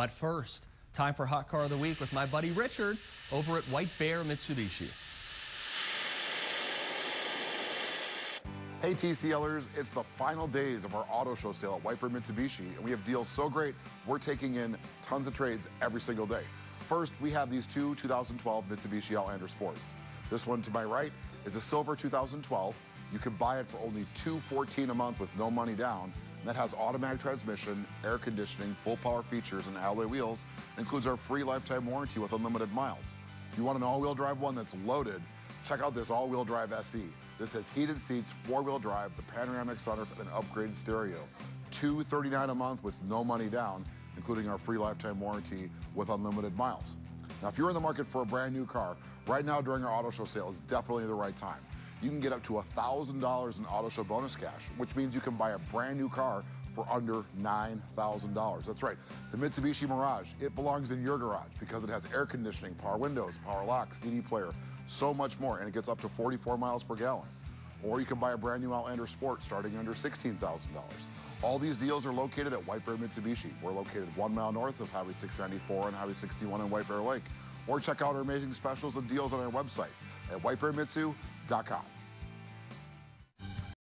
But first, time for Hot Car of the Week with my buddy Richard over at White Bear Mitsubishi. Hey TCLers, it's the final days of our auto show sale at White Bear Mitsubishi, and we have deals so great, we're taking in tons of trades every single day. First, we have these two 2012 Mitsubishi Outlander Sports. This one to my right is a silver 2012. You can buy it for only 214 a month with no money down. That has automatic transmission, air conditioning, full power features, and alloy wheels. Includes our free lifetime warranty with unlimited miles. If you want an all-wheel drive one that's loaded, check out this all-wheel drive SE. This has heated seats, four-wheel drive, the panoramic sunroof, and an upgraded stereo. 239 a month with no money down, including our free lifetime warranty with unlimited miles. Now, if you're in the market for a brand new car, right now during our auto show sale is definitely the right time. You can get up to $1,000 in auto show bonus cash, which means you can buy a brand new car for under $9,000. That's right, the Mitsubishi Mirage, it belongs in your garage because it has air conditioning, power windows, power locks, CD player, so much more, and it gets up to 44 miles per gallon. Or you can buy a brand new Outlander Sport starting under $16,000. All these deals are located at White Bear Mitsubishi. We're located one mile north of Highway 694 and Highway 61 in White Bear Lake. Or check out our amazing specials and deals on our website at whitebearmitsu.com.